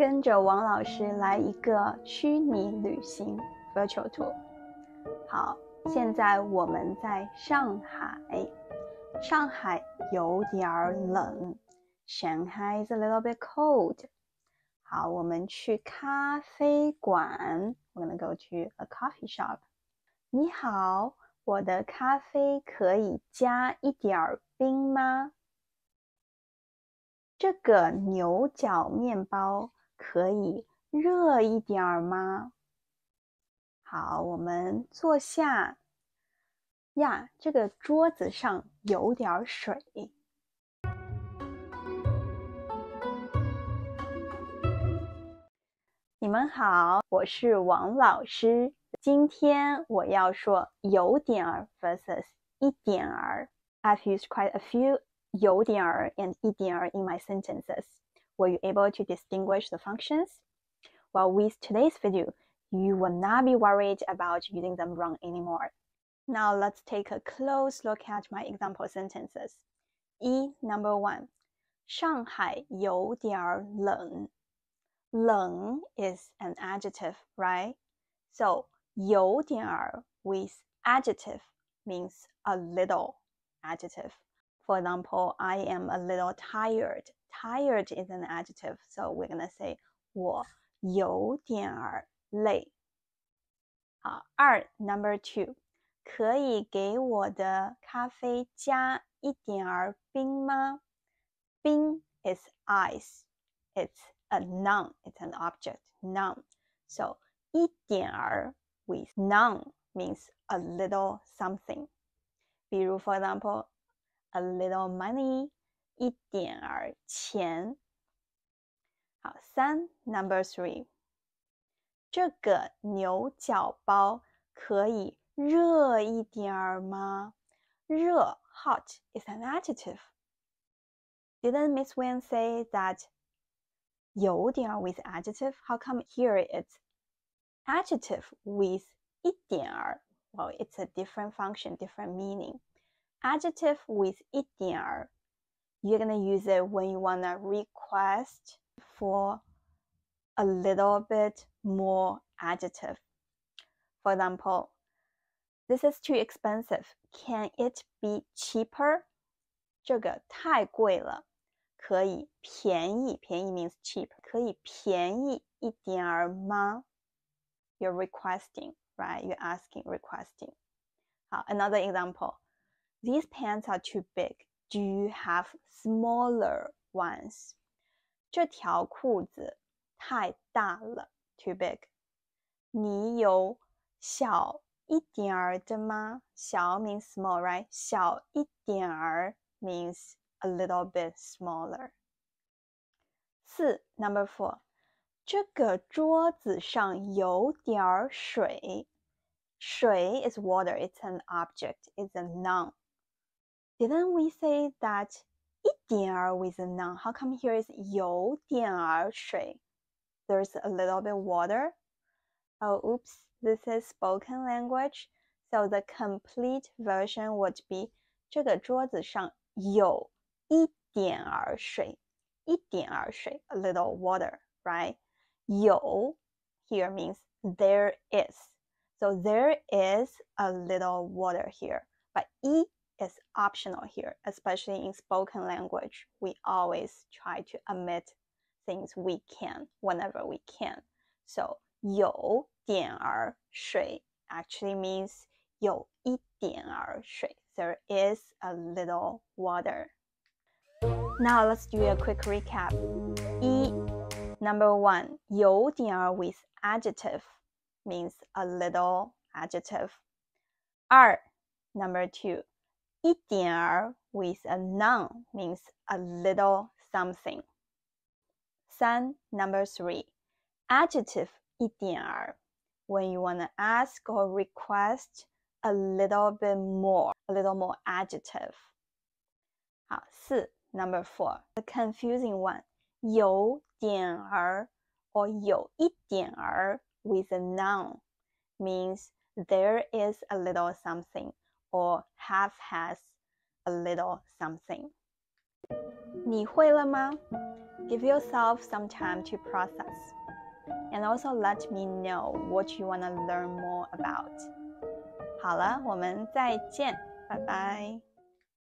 跟着王老师来一个虚拟旅行 （virtual tour）。好，现在我们在上海，上海有点冷，Shanghai is a little bit cold。好，我们去咖啡馆，We're gonna go to a coffee shop。你好，我的咖啡可以加一点儿冰吗？这个牛角面包。可以热一点儿吗？好，我们坐下。呀，这个桌子上有点水。你们好，我是王老师。今天我要说有点儿 versus 一点儿。I've used quite a few 有点儿 and 一点儿 in my sentences. Were you able to distinguish the functions? Well, with today's video, you will not be worried about using them wrong anymore. Now let's take a close look at my example sentences. E number one, 上海有点冷。冷 is an adjective, right? So 有点 with adjective means a little adjective. For example, I am a little tired tired is an adjective, so we're gonna say 我有点儿累。好，二 number two，可以给我的咖啡加一点儿冰吗？冰 is ice. It's a noun. It's an object. Noun. So 一点儿 with noun means a little something. 比如 for example, a little money 一点儿钱。好，三 number three，这个牛角包可以热一点儿吗？热 hot is an adjective. Didn't Miss Wen say that 有点 with adjective? How come here it's adjective with 一点儿? Well, it's a different function, different meaning. Adjective with 一点儿 you're going to use it when you want to request for a little bit more adjective. For example, this is too expensive. Can it be cheaper? 这个太贵了，可以便宜，便宜 means cheap，可以便宜一点儿吗？You're requesting, right? You're asking, requesting. 好，another example. These pants are too big. Do you have smaller ones？这条裤子太大了，too big。你有小一点儿的吗？小 means small, right？小一点儿 means a little bit smaller。四，number four，这个桌子上有点儿水。水 is water. It's an object. It's a noun. Didn't we say that 一点儿 with a noun? How come here is 有点儿水? There's a little bit water. Oh, oops, this is spoken language. So the complete version would be 这个桌子上有一点儿水，一点儿水，a little water, right? 有 here means there is. So there is a little water here. But 一 is optional here, especially in spoken language. We always try to omit things we can whenever we can. So 有点儿水 actually means 有一点儿水. There is a little water. Now let's do a quick recap. 一 Number one, 有点儿 with adjective means a little adjective. 二 Number two, 一点儿 with a noun means a little something. 三 number three adjective 一点儿 when you want to ask or request a little bit more, a little more adjective. 好，四 number four the confusing one 有点儿 or 有一点儿 with a noun means there is a little something or have has a little something. 你会了吗？Give yourself some time to process, and also let me know what you wanna learn more about. 好了，我们再见，拜拜。